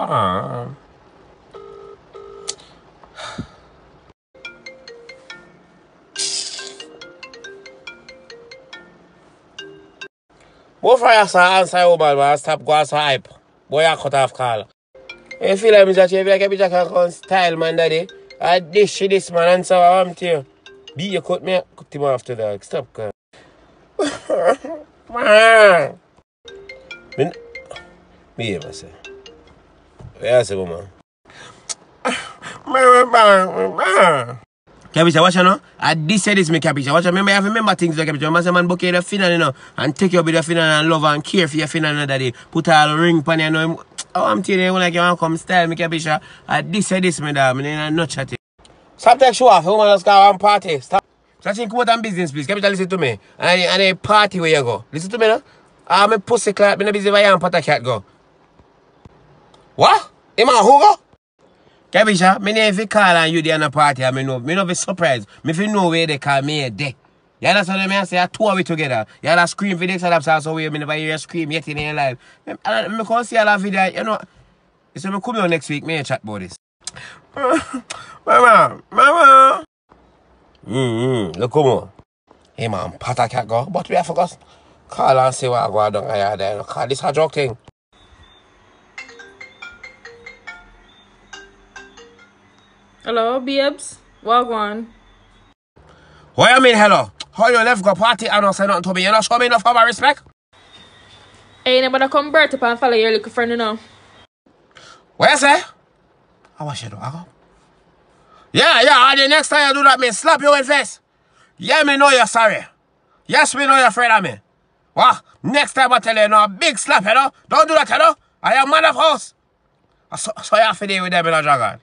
Ah. Bo fray asa ansay oman man, stap gwa asa hype. Bo ya kot af kal. E fila mi zati, e vek e bi jak akon style man dadi. A dishi dis man ansay wam te. Bi ye kot me, kot ti man after dog. Stop kal. Man. Min, mi ye man se. You say, woman? Capicha, watch you know. Ah, I did say this, me Capicha. Watch you. Remember, you have to remember things like Capicha. Remember, say man book you the finna, you know, and take you with the finna and love and care for your finna another day. Put all the ring pan you know. Oh, I'm telling you, like you want to come style me Capicha. Ah, I did say this, me dog. Me in a nut chatting. Stop take show off. Woman, let's go one party. Stop. So think about on business, please. Capicha, listen to me. And, and a party where you go. Listen to me, no. Ah, I'm a pussy clap. Me no busy where you and Potter cat go. Wa? Iman huro? Kebisha, mi ne fi kal an yu di an a party an mi nou. Mi nou fi surprise. Mi fi nou wey de kal mi e de. Ya da son de mi an se a tour we together. Ya da scream fi dek sa dap sa so wey mi neva hear scream yet in yon life. Mi kon si ala fi da, you know. Se mi koum yo next week, mi e chat bo dis. Mama, mama. Hmm, hmm, lo koum yo. Iman, pata kat go. But we a fokus. Kal an se wak gwa don a ya de. Kal dis a jok ting. Hello. Walk on. What you mean, hello? How you left go party and not say nothing to me? You not show me enough of my respect? Ain't nobody come birth up and follow your little friend, you know. What you say? How was you? I go? Yeah, yeah, and the next time you do that, me slap you in face. Yeah, me know you're sorry. Yes, me know you're afraid of me. What? Next time I tell you, no, big slap, you know? Don't do that, you know? I am man of house. So, so you have to deal with them in a dragon.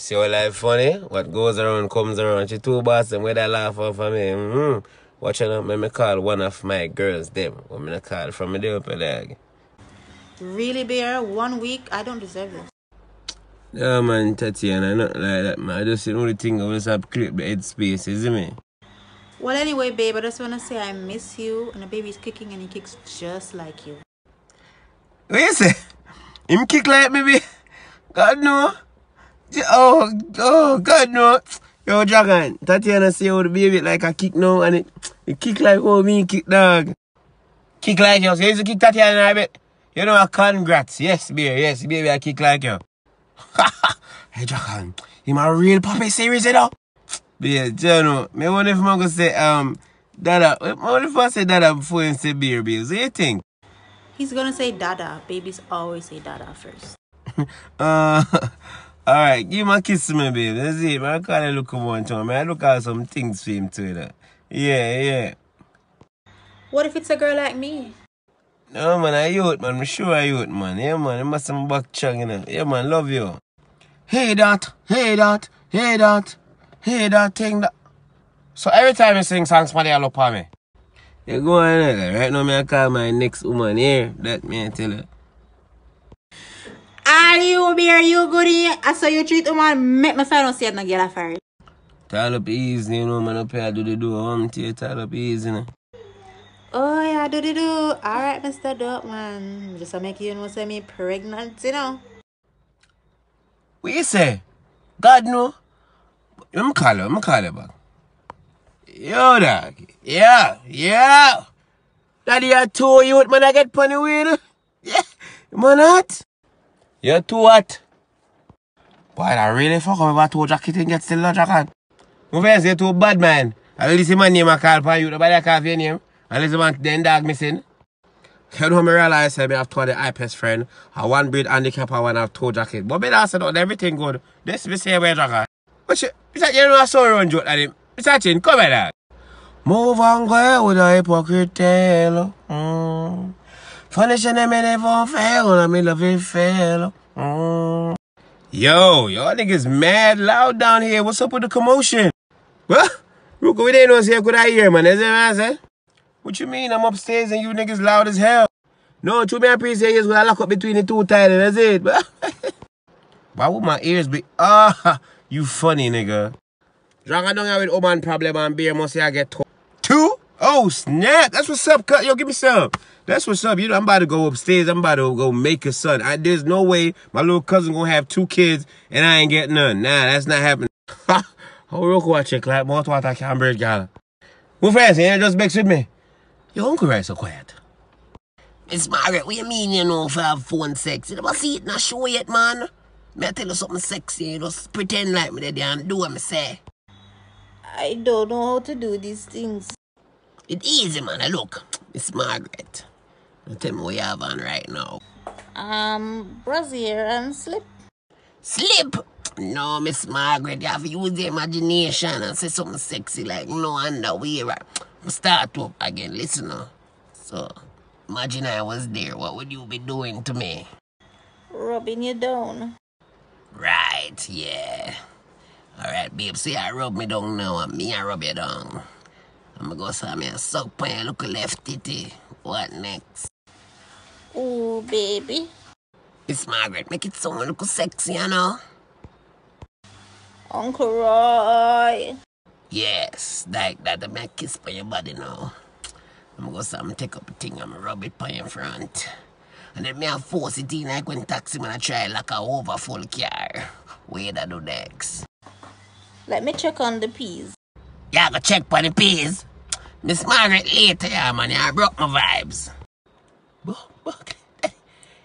You see what life funny? What goes around comes around. She two boss them where they laugh off of me. Mm-hmm. Watch out, me call one of my girls them. Me call from me day up leg. Really, Bear? One week? I don't deserve this. Yeah man, Tatiana, not like that man. I just the only thing I was have clip the head space, you see me? Well, anyway, babe, I just want to say I miss you. And the baby's kicking and he kicks just like you. What you say? Him kick like me, be? God no. Oh, oh, God no. Yo, Dragon, Tatiana say how the baby like a kick now and it, it kick like how me kick dog. Kick like you. So you used to kick Tatiana I bet. You know, congrats. Yes, baby, yes, baby, I kick like you. hey, Dragon, him a real puppy series, you know? Yeah, you know, me wonder if I'm gonna say, um, Dada, I wonder if I say Dada before him say beer, baby. So you think? He's going to say Dada. Babies always say Dada first. Uh, alright, give him a kiss to me, baby. That's it, man. I call it look one to him. I look at some things for him too, you. Yeah, yeah. What if it's a girl like me? No, man, I youth, man. I'm sure I youth, man. Yeah, man. You must some back chung, you know. Yeah, man, love you. Hey, that. Hey, that. Hey, that. Hey, that thing that. So every time you sing songs, somebody will look at me. You go on. Right now, me I call my next woman here. That me I tell you. Are you, Bear? You good in I saw you treat woman. Make me find out see it no get a first. Tall up easy, you know, man. Up here, do the do. Um, to tall up easy, you know. Oh, yeah, do do do. Alright, Mr. Dope, man. Just to make you know, say me pregnant, you know. What you say? God no. Let me call her. Let me call her back. Yo, dog. Yeah, yeah. Daddy, I told you what man I get funny with. Yeah. Man, what? You're too hot. Boy, that really fuck up if about two jacket and get still no jacket. My friends, you're too bad, man. I will see my name I call for you. Nobody call for your name. Unless you want then dog missing. You know, me realize I have two of the IPS friend. I one breed handicap and one have two jacket. But me that's not everything good. This me say where jacket. But she, you know, I saw run joke at him. Mr. Chin, come here, dog. Move on, girl, with a hypocrite tale. Mm. Furnishing them in their fail, I mean, love it fail. Mm. Yo, y'all niggas mad loud down here. What's up with the commotion? What? Didn't know say could I hear, man. Is it man? What you mean? I'm upstairs and you niggas loud as hell. No, to me I appreciate is when I lock up between the two titles, that's it. Why would my ears be ah you funny nigga. Dragon down here with Oman problem and beer must say I get? Oh snap! That's what's up, cut. Yo, give me some. That's what's up. You know, I'm about to go upstairs. I'm about to go make a son. I, there's no way my little cousin gonna have two kids and I ain't get none. Nah, that's not happening. How real quick, check like more what I can break, gal. Who friends? You ain't just mix with me. Your uncle right so quiet. Miss Margaret, what you mean you know if I have phone sex? You never see it in a show yet, man. May I tell you something sexy? You just pretend like me there and do what me say. I don't know how to do these things. It easy, man. Look, it's Margaret. Tell me what you have on right now. Um, brassiere and slip. Slip! No, Miss Margaret, you have to use your imagination and say something sexy like no underwear. Start up again, listen. So, imagine I was there, what would you be doing to me? Rubbing you down. Right, yeah. Alright, babe, see I rub me down now and me I rub you down. I'ma go see me a on your look left titty. What next? Oh, baby. Miss Margaret, make it sound look sexy, you know? Uncle Roy. Yes, like that. I'm make kiss for your body now. I'm gonna go some take up a thing, I'm going to rub it on your front. And then me I force it in like when taxi man I try like a over full car. Where that do next? Let me check on the peas. Yeah, go check for the peas. Miss Margaret later, yeah, man. I broke my vibes. But, but,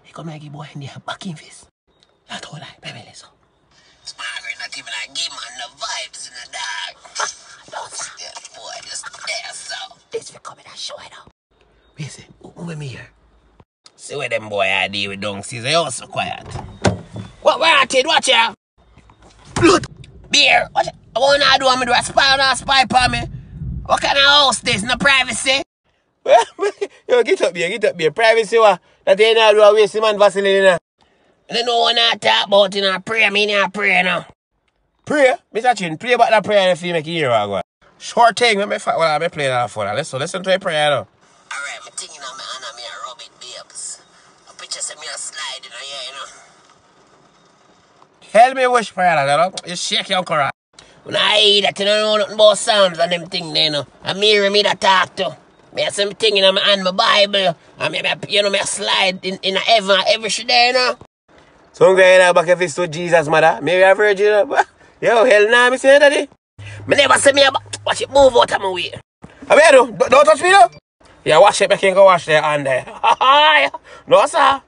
he come make boy in there back in face. That's all I, baby, listen. Miss Margaret not even like give man the vibes in the dark. Don't step, boy, just there, so. This will coming in a show, you know. Wait a second. Who I here? See where them boy I deal with donkeys, they also quiet. What, where I did, watch ya? Blood! Beer, watch ya. I wanna do, I'm gonna do a spy on a spy upon me. What kind of house this? No privacy? Well, Yo, get up here, get up here. Privacy, what? That ain't all do waste man Vaseline, you know. No one I talk about in a prayer, me in a prayer now. Pray, Mr. Chin, pray about that prayer if you make it hear I go. Short thing, let me fight while I'm playing that for that. Listen, listen to a prayer now. Alright, me thinking on my hand and me a rub it, babes. A picture say me a slide in here, you know. Help me wish prayer you know. You shake your right. When I hear that, you don't know nothing about Psalms and them things, you know. And me me that talk to. Me have some thing in my hand, my Bible. And me, me you know, me a slide in, in a heaven every shit there, you know. Some guy in the back of his to Jesus, mother. Maybe a virgin. you know. Yo, hell nah, me say daddy. Eh? Me never say me a watch it move out of my way. I mean, do don't, don't touch me though. Yeah, wash it, make him go wash their hand there. no, sir.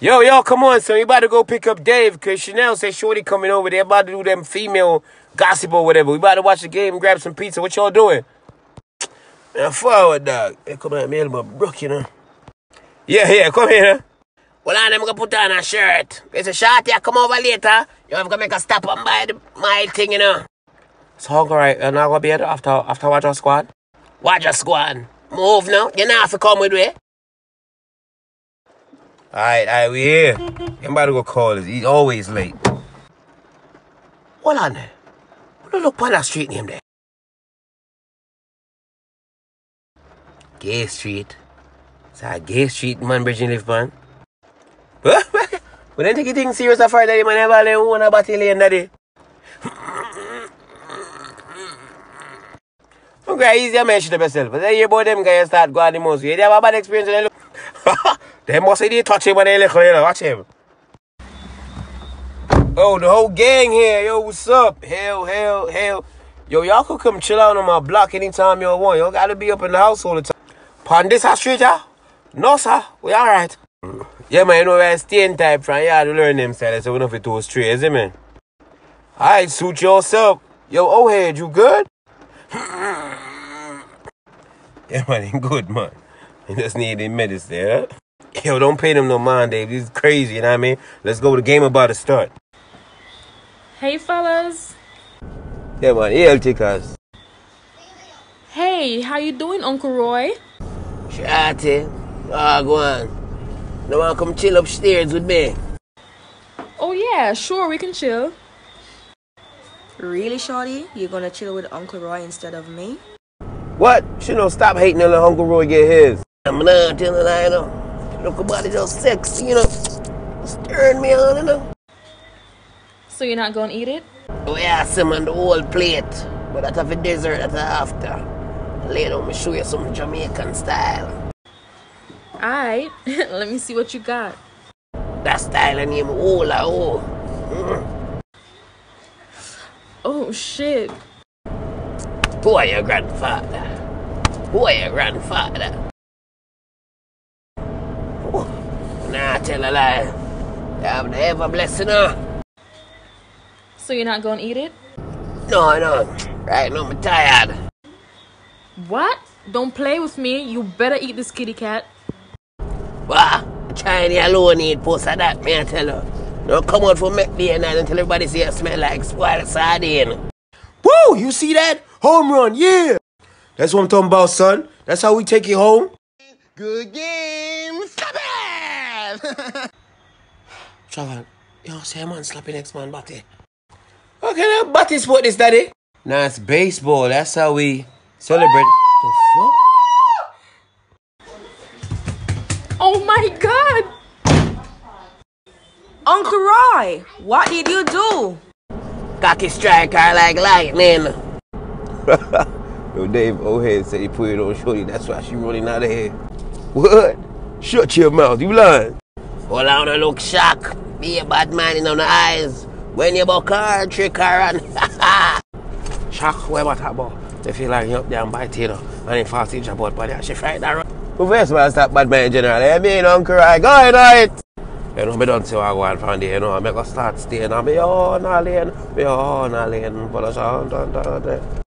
Yo, yo, come on, son. You about to go pick up Dave, because Chanel said Shorty coming over there. About to do them female gossip or whatever. We about to watch the game and grab some pizza. What y'all doing? Man, forward, dog. Hey, come on, me elbow broke, you know. Yeah, yeah, come here. Well, I'm gonna put on a shirt. It's a short here, come over later. You have to make a stop and buy the my thing, you know. It's hungry, right? You're not going to be here after, after watch our squad? Watch your squad. Move now. You not have to come with me. Alright, alright, we here. To go call us. He's always late. Hold on there. What look on that street name there? Gay Street. It's a Gay Street, man, bridge in live, man. we don't take things serious at first, daddy, man. Never let one about lane, daddy. Okay, easy, mention to myself. But then you about them guys start going the most. You have a bad experience they look. they touch him when they look, know. Watch him. Oh, the whole gang here. Yo, what's up? Hell, hell, hell. Yo, y'all could come chill out on my block anytime y'all want. Y'all gotta be up in the house all the time. Pon this street, y'all? No, sir. We alright. Yeah, man, you know, we're staying type from yeah, to learn them style, so we don't fit to straight, is it, man? Alright, suit yourself. Yo, oh head, you good? yeah, man, good, man. He just need the medicine, yeah? Yo, don't pay them no mind, Dave. This is crazy, you know what I mean? Let's go. The game about to start. Hey, fellas. Yeah, man. Yeah, take us. Hey, how you doing, Uncle Roy? Shawty. Ah, go on. No one come chill upstairs with me. Oh yeah, sure, we can chill. Really, Shorty? You're gonna chill with Uncle Roy instead of me? What? She don't stop hating and let Uncle Roy get his. I'm not telling her, you know. Look about it just sexy, you know. Stirring me on, you know. So you're not gonna eat it? We ask him on the whole plate. But that's a dessert, that's after. Down, me show you some Jamaican style. Alright, let me see what you got. That style name Ola O. Oh shit. Who are your grandfather? Who are your grandfather? Oh, nah, tell a lie. You have the ever blessing her. So you're not gonna eat it? No, no. Right now, I'm tired. What? Don't play with me. You better eat this kitty cat. Wah, China alone need post of that, me I tell you. Don't come out for make day and night until everybody see you smell like spoiled sardine. Woo! You see that? Home run, yeah! That's what I'm talking about, son. That's how we take it home. Good game. Stop it. Travel, you know, say man slapping next man body. Okay, now body sport this, daddy. Nah, it's baseball. That's how we celebrate. the fuck? Oh my god! Uncle Roy, what did you do? Cocky striker like lightning. Yo, Dave O'Head said he put it on Shorty. That's why she running out of here. What? Shut your mouth. You lying. Hold on, to look shock. Be a bad man in on the eyes. When you buck her, trick her, and Shock, where about about? They feel like you up there and bite you know. And in fast teach about body. and She frightened her. Who first man stop bad man in general? Eh, I mean, Uncle Rai, go ahead, right? You know, me don't see what I go on from there, you know. I make a start staying on me, oh, Nalene, me, oh, Nalene, but I saw,